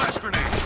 Flash grenade!